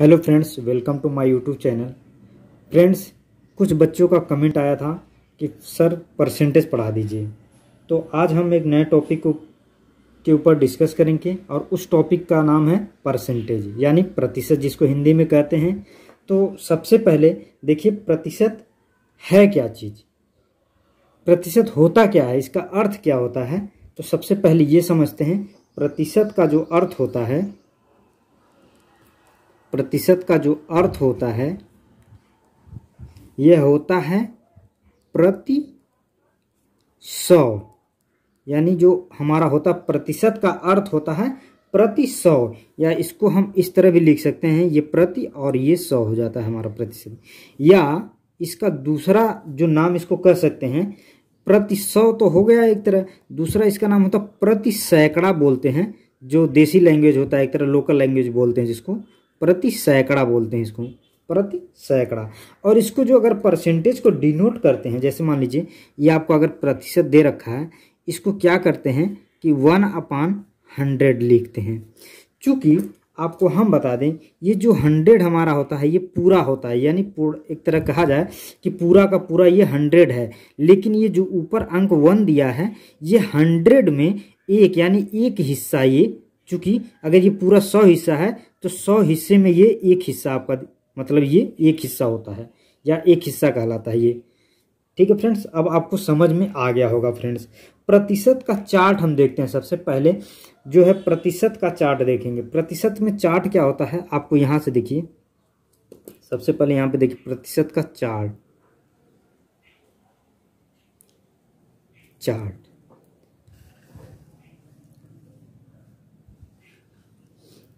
Hello friends, welcome to my YouTube channel. Friends, कुछ बच्चों का कमेंट आया था कि, सर परसेंटेज पढ़ा दीजिए। तो आज हम एक नए टॉपिक को के ऊपर डिस्कस करेंगे और उस टॉपिक का नाम है परसेंटेज यानी प्रतिशत जिसको हिंदी में कहते हैं। तो सबसे पहले देखिए, प्रतिशत है क्या चीज़? प्रतिशत होता क्या है? इसका अर्थ क्या होता है? तो सबसे पहले ये समझते हैं, प्रतिशत का जो अर्थ होता है प्रतिशत का जो अर्थ होता है, यह होता है प्रति सौ। यानी जो हमारा होता प्रतिशत का अर्थ होता है प्रति सौ। या इसको हम इस तरह भी लिख सकते हैं, ये प्रति और ये सौ हो जाता है हमारा प्रतिशत। या इसका दूसरा जो नाम इसको कह सकते हैं, प्रति सौ तो हो गया एक तरह। दूसरा इसका नाम होता प्रति सैकड़ा बोलते हैं, जो देसी लैंग्वेज होता है, एक तरह लोकल लैंग्वेज बोलते हैं जिसको। प्रति सैकड़ा बोलते हैं इसको, प्रति सैकड़ा। और इसको जो अगर परसेंटेज को डिनोट करते हैं, जैसे मान लीजिए, ये आपको अगर प्रतिशत दे रखा है, इसको क्या करते हैं कि वन अपान हंड्रेड लिखते हैं। चूँकि आपको हम बता दें, ये जो हंड्रेड हमारा होता है, ये पूरा होता है, यानी एक तरह कहा जाए कि पूरा का पूरा ये हंड्रेड है। लेकिन ये जो ऊपर अंक वन दिया है, ये हंड्रेड में एक, यानी एक हिस्सा ये चूँकि अगर ये पूरा सौ हिस्सा है तो सौ हिस्से में ये एक हिस्सा आपका मतलब ये एक हिस्सा होता है, या एक हिस्सा कहलाता है ये। ठीक है फ्रेंड्स, अब आपको समझ में आ गया होगा फ्रेंड्स। प्रतिशत का चार्ट हम देखते हैं सबसे पहले। जो है प्रतिशत का चार्ट देखेंगे। प्रतिशत में चार्ट क्या होता है, आपको यहाँ से देखिए। सबसे पहले यहाँ पे देखिए, प्रतिशत का चार्ट। चार्ट।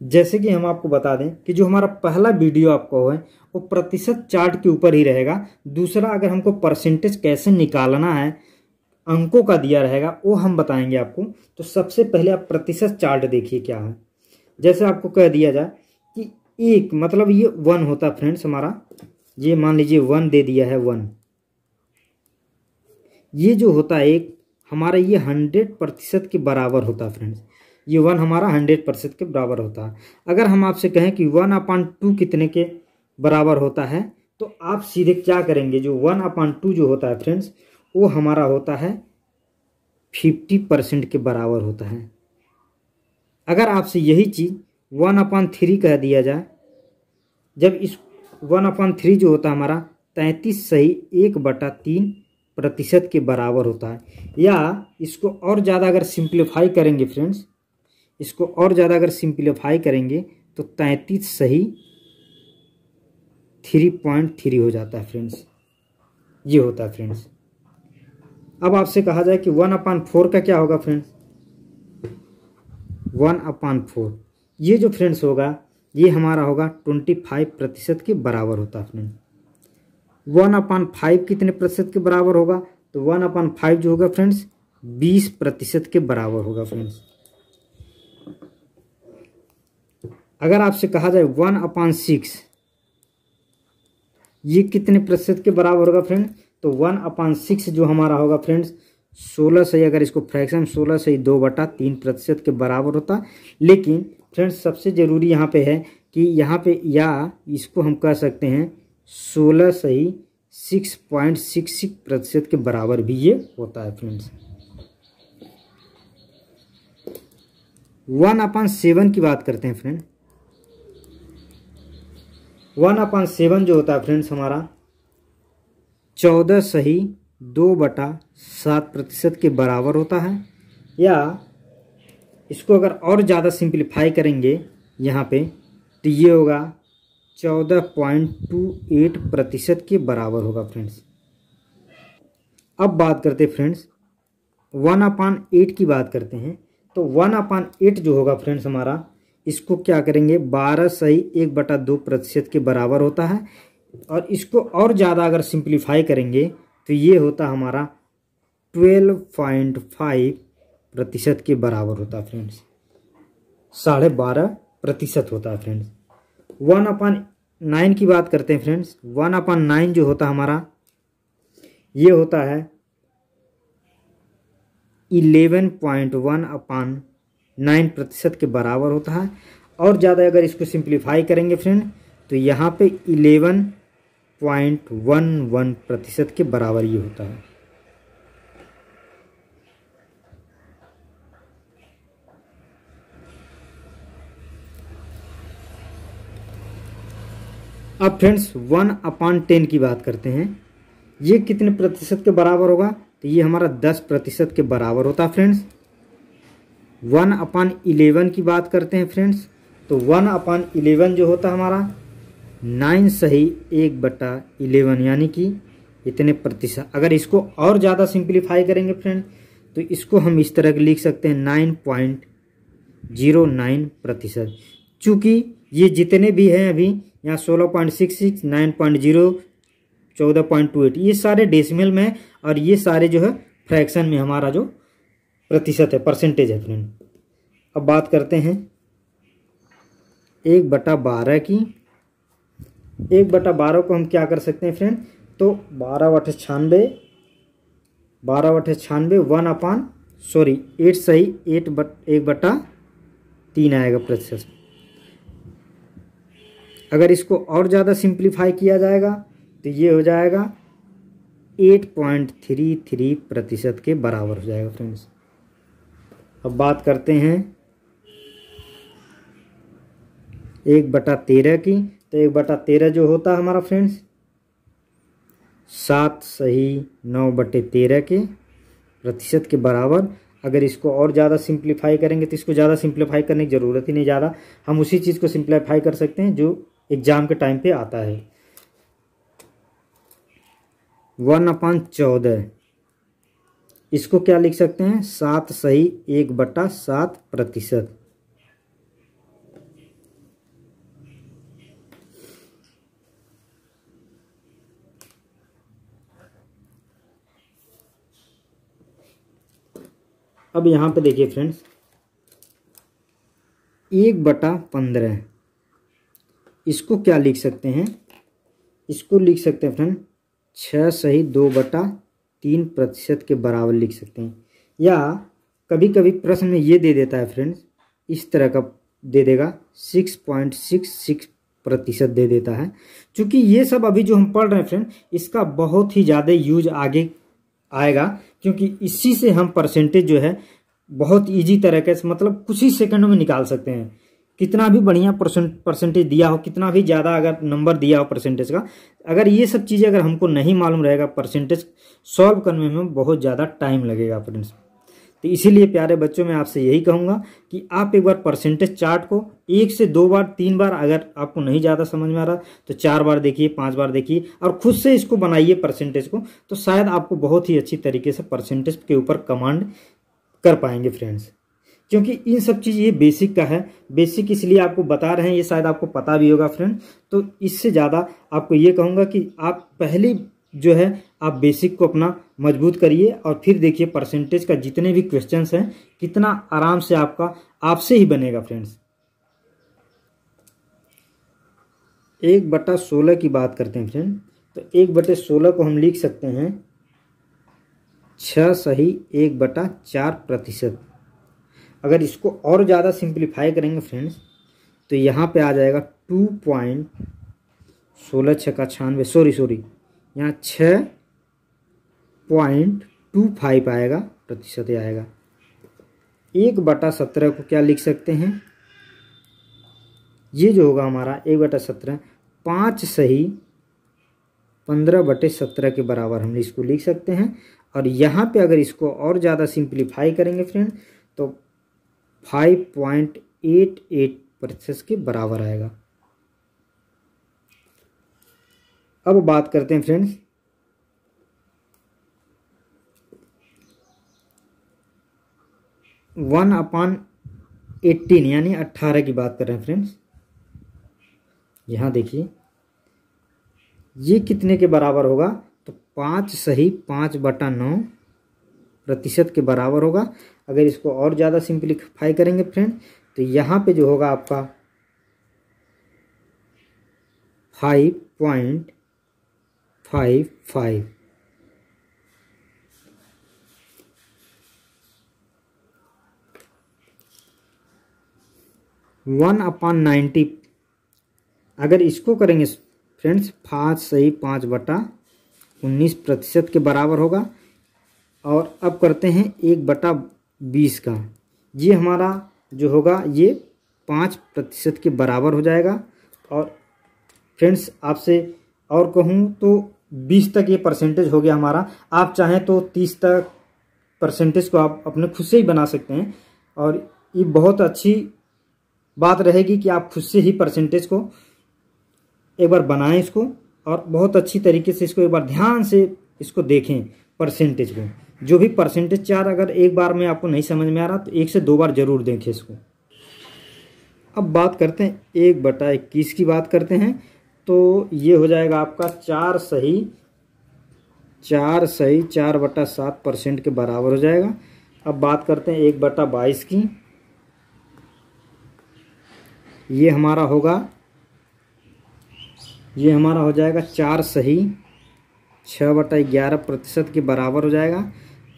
जैसे कि हम आपको बता दें कि जो हमारा पहला वीडियो आपको है, वो प्रतिशत चार्ट के ऊपर ही रहेगा। दूसरा, अगर हमको परसेंटेज कैसे निकालना है, अंकों का दिया रहेगा, वो हम बताएँगे आपको। तो सबसे पहले आप प्रतिशत चार्ट देखिए क्या है। जैसे आपको कह दिया जाए कि एक मतलब ये वन होता फ्रेंड्स हमारा। ये मान लीजिए वन दे दिया है वन। ये जो होता है एक, हमारा ये हंड्रेड प्रतिशत के बराबर होता फ्रेंड्स। ये वन हमारा हंड्रेड परसेंट के बराबर होता है। अगर हम आपसे कहें कि वन अपान टू कितने के बराबर होता है तो आप सीधे क्या करेंगे? जो वन अपान टू जो होता है फ्रेंड्स, वो हमारा होता है फिफ्टी परसेंट के बराबर होता है। अगर आपसे यही चीज़ वन अपान थ्री कह दिया जाए, जब इस वन अपान थ्री जो होता है हमारा, तैंतीस सही एक बटा तीन प्रतिशत के बराबर होता है। या इसको और ज़्यादा अगर सिंप्लीफाई करेंगे फ्रेंड्स इसको और ज़्यादा अगर सिंप्लीफाई करेंगे तो तैंतीस सही थ्री पॉइंट थ्री हो जाता है फ्रेंड्स ये होता है फ्रेंड्स अब आपसे कहा जाए कि वन अपान फोर का क्या होगा फ्रेंड्स वन अपान फोर ये जो फ्रेंड्स होगा, ये हमारा होगा ट्वेंटी फाइव प्रतिशत के बराबर होता है फ्रेंड वन अपान फाइव कितने प्रतिशत के बराबर होगा? तो वन अपान फाइव जो होगा फ्रेंड्स बीस प्रतिशत के बराबर होगा फ्रेंड्स अगर आपसे कहा जाए वन अपान सिक्स, ये कितने प्रतिशत के बराबर होगा फ्रेंड? तो वन अपान सिक्स जो हमारा होगा फ्रेंड्स, सोलह सही अगर इसको फ्रैक्शन, सोलह सही दो बटा तीन प्रतिशत के बराबर होता। लेकिन फ्रेंड्स, सबसे ज़रूरी यहाँ पे है कि यहाँ पे या इसको हम कह सकते हैं सोलह सही सिक्स पॉइंट सिक्स सिक्स प्रतिशत के बराबर भी ये होता है फ्रेंड्स। वन अपान सेवन की बात करते हैं फ्रेंड। वन अपान सेवन जो होता है फ्रेंड्स हमारा, चौदह सही, दो बटा सात प्रतिशत के बराबर होता है। या इसको अगर और ज़्यादा सिंप्लीफाई करेंगे यहाँ पे तो ये होगा चौदह पॉइंट टू एट प्रतिशत के बराबर होगा फ्रेंड्स। अब बात करते फ्रेंड्स, वन अपान एट की बात करते हैं। तो वन अपान एट जो होगा फ्रेंड्स हमारा इसको क्या करेंगे? बारह सही एक बटा दो प्रतिशत के बराबर होता है। और इसको और ज़्यादा अगर सिंप्लीफाई करेंगे तो ये होता हमारा ट्वेल्व पॉइंट फाइव प्रतिशत के बराबर होता है फ्रेंड्स। साढ़े बारह प्रतिशत होता है फ्रेंड्स। वन अपान नाइन की बात करते हैं फ्रेंड्स। वन अपान नाइन जो होता हमारा, ये होता है eleven point one upon nine प्रतिशत के बराबर होता है। और ज़्यादा अगर इसको सिंप्लीफाई करेंगे फ्रेंड तो यहाँ पे इलेवन पॉइंट वन वन प्रतिशत के बराबर ये होता है। अब फ्रेंड्स, वन अपॉन टेन की बात करते हैं। ये कितने प्रतिशत के बराबर होगा? तो ये हमारा दस प्रतिशत के बराबर होता है फ्रेंड्स। वन अपान इलेवन की बात करते हैं फ्रेंड्स। तो वन अपान इलेवन जो होता हमारा, नाइन सही एक बटा इलेवन, यानी कि इतने प्रतिशत। अगर इसको और ज़्यादा सिंप्लीफाई करेंगे फ्रेंड तो इसको हम इस तरह लिख सकते हैं, नाइन पॉइंट ज़ीरो नाइन प्रतिशत। चूँकि ये जितने भी हैं अभी, यहाँ सोलह point six six, nine point zero, चौदह पॉइंट टू एट, ये सारे डेसिमल में और ये सारे जो है फ्रैक्शन में हमारा जो प्रतिशत है परसेंटेज है फ्रेंड अब बात करते हैं। एक बटा बारह की। एक बटा बारह को हम क्या कर सकते हैं फ्रेंड तो बारह बटे छियानवे बारह बटे छियानवे वन अपान सॉरी एट सही एट बट, एक बटा तीन आएगा प्रतिशत। अगर इसको और ज़्यादा सिंप्लीफाई किया जाएगा तो ये हो जाएगा एट पॉइंट थ्री थ्री प्रतिशत के बराबर हो जाएगा फ्रेंड्स अब बात करते हैं एक बटा तेरह की। तो एक बटा तेरह जो होता है हमारा फ्रेंड्स सात सही नौ बटे तेरह के प्रतिशत के बराबर। अगर इसको और ज़्यादा सिंप्लीफाई करेंगे तो इसको ज़्यादा सिंप्लीफाई करने की ज़रूरत ही नहीं ज़्यादा। हम उसी चीज़ को सिंप्लीफाई कर सकते हैं जो एग्ज़ाम के टाइम पे आता है। वन अपान चौदह। इसको क्या लिख सकते हैं? सात सही, एक बटा सात प्रतिशत। अब यहाँ पे देखिए फ्रेंड्स, एक बटा पंद्रह। इसको क्या लिख सकते हैं? इसको लिख सकते हैं फ्रेंड छः सही, दो बटा तीन प्रतिशत के बराबर लिख सकते हैं। या कभी कभी प्रश्न में ये दे देता है फ्रेंड्स, इस तरह का दे देगा सिक्स पॉइंट सिक्स सिक्स प्रतिशत दे देता है। क्योंकि ये सब अभी जो हम पढ़ रहे हैं फ्रेंड, इसका बहुत ही ज़्यादा यूज़ आगे आएगा, क्योंकि इसी से हम परसेंटेज जो है, बहुत इजी तरीके से मतलब कुछ ही सेकंडों में निकाल सकते हैं। कितना भी बढ़िया परसेंट परसेंटेज दिया हो, कितना भी ज़्यादा अगर नंबर दिया हो परसेंटेज का, अगर ये सब चीज़ें अगर हमको नहीं मालूम रहेगा परसेंटेज सॉल्व करने में बहुत ज़्यादा टाइम लगेगा फ्रेंड्स तो इसीलिए प्यारे बच्चों, मैं आपसे यही कहूँगा कि आप एक बार परसेंटेज चार्ट को एक से दो बार, तीन बार अगर आपको नहीं ज़्यादा समझ में आ रहा तो चार बार देखिए, पाँच बार देखिए और खुद से इसको बनाइए परसेंटेज को तो शायद आपको बहुत ही अच्छी तरीके से परसेंटेज के ऊपर कमांड कर पाएँगे फ्रेंड्स क्योंकि इन सब चीज़ ये बेसिक का है। बेसिक इसलिए आपको बता रहे हैं, ये शायद आपको पता भी होगा फ्रेंड तो इससे ज़्यादा आपको ये कहूँगा कि आप पहले जो है, आप बेसिक को अपना मज़बूत करिए और फिर देखिए परसेंटेज का जितने भी क्वेश्चंस हैं, कितना आराम से आपका, आपसे ही बनेगा फ्रेंड्स एक बटा सोलह की बात करते हैं फ्रेंड तो एक बटे सोलह को हम लिख सकते हैं छः सही एक बटा चार प्रतिशत। अगर इसको और ज़्यादा सिंप्लीफाई करेंगे फ्रेंड्स तो यहाँ पे आ जाएगा टू पॉइंट सोलह छः का छियानवे सॉरी सॉरी यहाँ छः पॉइंट टू फाइव आएगा, प्रतिशत आएगा। एक बटा सत्रह को क्या लिख सकते हैं? ये जो होगा हमारा एक बटा सत्रह, पाँच सही पंद्रह बटे सत्रह के बराबर हम इसको लिख सकते हैं। और यहाँ पे अगर इसको और ज़्यादा सिंप्लीफाई करेंगे फ्रेंड तो फाइव पॉइंट एट एट प्रतिशत के बराबर आएगा। अब बात करते हैं फ्रेंड्स वन अपान एट्टीन यानी अट्ठारह की बात कर रहे हैं फ्रेंड्स यहाँ देखिए, ये कितने के बराबर होगा? तो पाँच सही पाँच बटा नौ प्रतिशत के बराबर होगा। अगर इसको और ज़्यादा सिंप्लीफाई करेंगे फ्रेंड तो यहाँ पे जो होगा आपका five point five five. One upon ninety. अगर इसको करेंगे फ्रेंड्स, पाँच सही पाँच बटा उन्नीस प्रतिशत के बराबर होगा। और अब करते हैं एक बटा बीस का। ये हमारा जो होगा, ये पाँच प्रतिशत के बराबर हो जाएगा। और फ्रेंड्स, आपसे और कहूँ तो बीस तक ये परसेंटेज हो गया हमारा। आप चाहें तो तीस तक परसेंटेज को आप अपने खुद से ही बना सकते हैं। और ये बहुत अच्छी बात रहेगी कि आप खुद से ही परसेंटेज को एक बार बनाएँ इसको और बहुत अच्छी तरीके से इसको एक बार ध्यान से इसको देखें परसेंटेज को। जो भी परसेंटेज चार अगर एक बार में आपको नहीं समझ में आ रहा तो एक से दो बार ज़रूर देखें इसको। अब बात करते हैं, एक बटा इक्कीस की बात करते हैं तो ये हो जाएगा आपका चार सही चार सही, चार बटा सात परसेंट के बराबर हो जाएगा। अब बात करते हैं एक बटा बाईस की। ये हमारा होगा, ये हमारा हो जाएगा चार सही छः बटा ग्यारह प्रतिशत के बराबर हो जाएगा।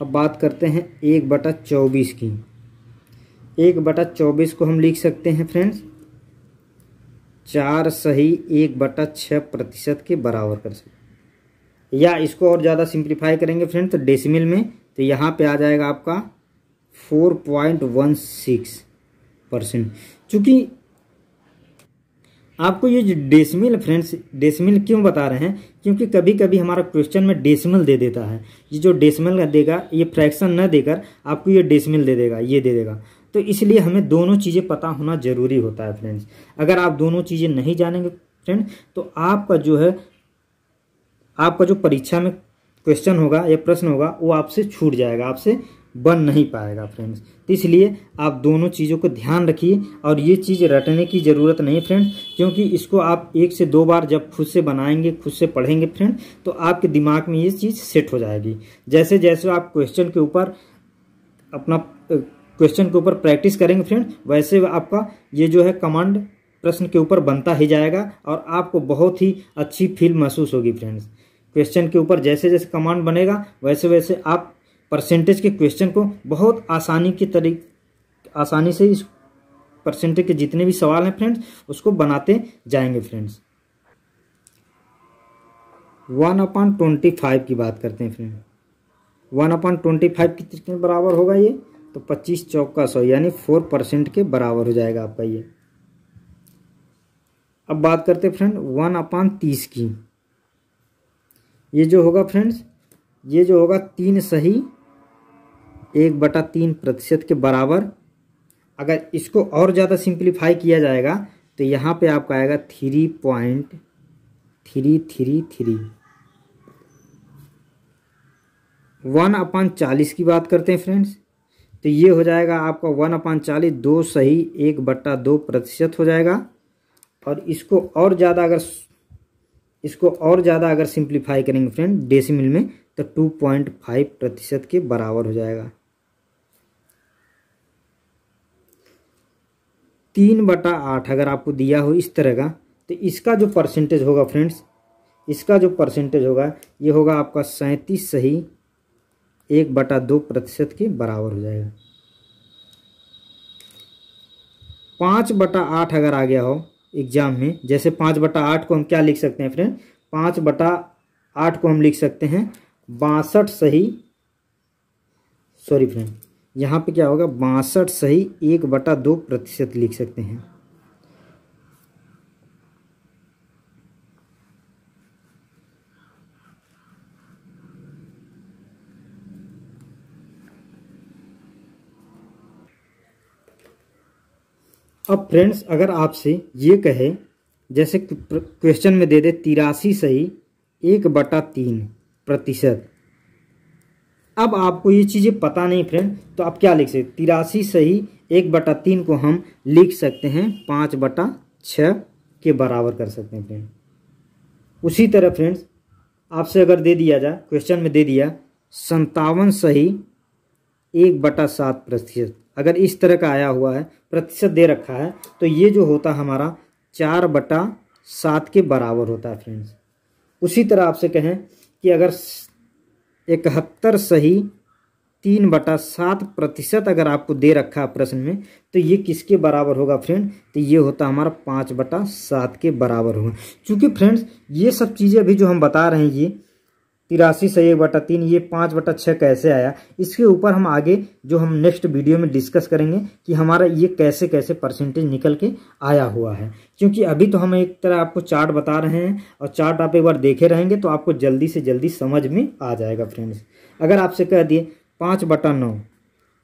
अब बात करते हैं एक बटा चौबीस की। एक बटा चौबीस को हम लिख सकते हैं फ्रेंड्स। चार सही एक बटा छः प्रतिशत के बराबर कर सकते या इसको और ज़्यादा सिंप्लीफाई करेंगे फ्रेंड तो डेसिमल में तो यहाँ पे आ जाएगा आपका four point one six percent चूँकि आपको ये जो डेसिमल फ्रेंड्स डेसिमल क्यों बता रहे हैं? क्योंकि कभी कभी हमारा क्वेश्चन में डेसिमल दे देता है। ये जो डेसिमल देगा, ये फ्रैक्शन न देकर आपको ये डेसिमल दे देगा, ये दे देगा। तो इसलिए हमें दोनों चीज़ें पता होना ज़रूरी होता है फ्रेंड्स अगर आप दोनों चीज़ें नहीं जानेंगे फ्रेंड तो आपका जो है, आपका जो परीक्षा में क्वेश्चन होगा या प्रश्न होगा, वो आपसे छूट जाएगा, आपसे बन नहीं पाएगा फ्रेंड्स तो इसलिए आप दोनों चीज़ों को ध्यान रखिए और ये चीज़ रटने की ज़रूरत नहीं फ्रेंड क्योंकि इसको आप एक से दो बार जब खुद से बनाएँगे, खुद से पढ़ेंगे फ्रेंड तो आपके दिमाग में ये चीज़ सेट हो जाएगी। जैसे जैसे आप क्वेश्चन के ऊपर अपना क्वेश्चन के ऊपर प्रैक्टिस करेंगे फ्रेंड वैसे आपका ये जो है कमांड प्रश्न के ऊपर बनता ही जाएगा और आपको बहुत ही अच्छी फील महसूस होगी फ्रेंड्स क्वेश्चन के ऊपर जैसे जैसे कमांड बनेगा, वैसे वैसे आप परसेंटेज के क्वेश्चन को बहुत आसानी के तरीक, आसानी से इस परसेंटेज के जितने भी सवाल हैं फ्रेंड्स, उसको बनाते जाएँगे friends. One upon twenty five की बात करते हैं friend one upon twenty five कितने बराबर होगा ये? तो पच्चीस चौका सौ, यानी फोर परसेंट के बराबर हो जाएगा आपका ये। अब बात करते हैं फ्रेंड, वन अपान तीस की। ये जो होगा फ्रेंड्स, ये जो होगा तीन सही, एक बटा तीन प्रतिशत के बराबर अगर इसको और ज़्यादा सिंप्लीफाई किया जाएगा तो यहाँ पे आपका आएगा three point three three three one upon चालीस की बात करते हैं फ्रेंड्स तो ये हो जाएगा आपका वन अपान चालीस, दो सही, एक बट्टा दो प्रतिशत हो जाएगा। और इसको और ज़्यादा अगर इसको और ज़्यादा अगर सिंप्लीफाई करेंगे फ्रेंड डेसिमल में तो टू पॉइंट फाइव प्रतिशत के बराबर हो जाएगा। तीन बटा आठ अगर आपको दिया हो इस तरह का तो इसका जो परसेंटेज होगा फ्रेंड्स इसका जो परसेंटेज होगा, ये होगा आपका सैंतीस सही एक बटा दो प्रतिशत के बराबर हो जाएगा। पाँच बटा आठ अगर आ गया हो एग्ज़ाम में, जैसे पाँच बटा आठ को हम क्या लिख सकते हैं फ्रेंड पाँच बटा आठ को हम लिख सकते हैं बासठ सही सॉरी फ्रेंड यहाँ पे क्या होगा? बासठ सही एक बटा दो प्रतिशत लिख सकते हैं। अब फ्रेंड्स, अगर आपसे ये कहे, जैसे क्वेश्चन में दे दे, तिरासी सही एक बटा तीन प्रतिशत। अब आपको ये चीज़ें पता नहीं फ्रेंड तो आप क्या लिख सकते? तिरासी सही, एक बटा तीन को हम लिख सकते हैं, पाँच बटा छ के बराबर कर सकते हैं फ्रेंड उसी तरह फ्रेंड्स आपसे अगर दे दिया जाए क्वेश्चन में दे दिया संतावन सही, एक बटा सात प्रतिशत. अगर इस तरह का आया हुआ है, प्रतिशत दे रखा है तो ये जो होता हमारा, चार बटा सात के बराबर होता है फ्रेंड्स उसी तरह आपसे कहें कि अगर इकहत्तर सही तीन बटा सात प्रतिशत अगर आपको दे रखा है प्रश्न में तो ये किसके बराबर होगा फ्रेंड? तो ये होता हमारा पाँच बटा सात के बराबर होगा। क्योंकि फ्रेंड्स, ये सब चीज़ें अभी जो हम बता रहे हैं, ये तिरासी से एक बटा तीन, ये पाँच बटा छः कैसे आया? इसके ऊपर हम आगे जो हम नेक्स्ट वीडियो में डिस्कस करेंगे कि हमारा ये कैसे कैसे परसेंटेज निकल के आया हुआ है। क्योंकि अभी तो हम एक तरह आपको चार्ट बता रहे हैं और चार्ट आप एक बार देखे रहेंगे तो आपको जल्दी से जल्दी समझ में आ जाएगा फ्रेंड्स अगर आपसे कह दिए पाँच बटा नौ,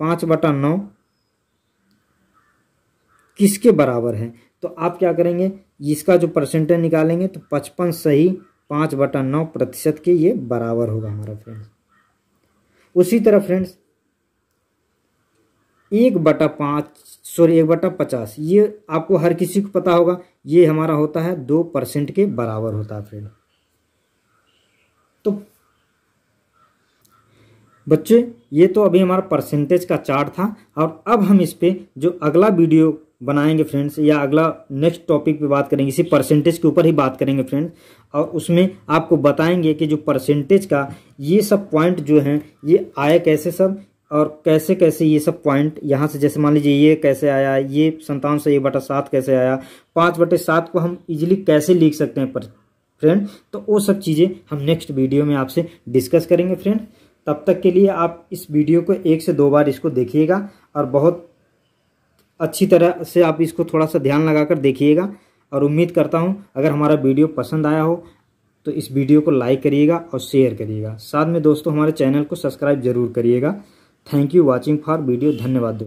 पाँच बटा नौ किसके बराबर है? तो आप क्या करेंगे? इसका जो परसेंटेज निकालेंगे तो पचपन सही पाँच बटा नौ प्रतिशत के ये बराबर होगा हमारा फ्रेंड्स उसी तरह फ्रेंड्स एक बटा पाँच सॉरी एक बटा पचास, ये आपको हर किसी को पता होगा, ये हमारा होता है दो परसेंट के बराबर होता है फ्रेंड तो बच्चे, ये तो अभी हमारा परसेंटेज का चार्ट था, और अब हम इस पे जो अगला वीडियो बनाएँगे फ्रेंड्स या अगला नेक्स्ट टॉपिक पे बात करेंगे, इसी परसेंटेज के ऊपर ही बात करेंगे फ्रेंड्स और उसमें आपको बताएँगे कि जो परसेंटेज का ये सब पॉइंट जो हैं, ये आए कैसे सब और कैसे कैसे ये सब पॉइंट यहाँ से जैसे मान लीजिए ये कैसे आया, ये संतावन से ये बटा सात कैसे आया, पाँच बटे सात को हम इजिली कैसे लिख सकते हैं पर फ्रेंड तो वो सब चीज़ें हम नेक्स्ट वीडियो में आपसे डिस्कस करेंगे फ्रेंड तब तक के लिए आप इस वीडियो को एक से दो बार इसको देखिएगा और बहुत अच्छी तरह से आप इसको थोड़ा सा ध्यान लगाकर देखिएगा। और उम्मीद करता हूँ, अगर हमारा वीडियो पसंद आया हो तो इस वीडियो को लाइक करिएगा और शेयर करिएगा। साथ में दोस्तों, हमारे चैनल को सब्सक्राइब ज़रूर करिएगा। Thank you watching for video, धन्यवाद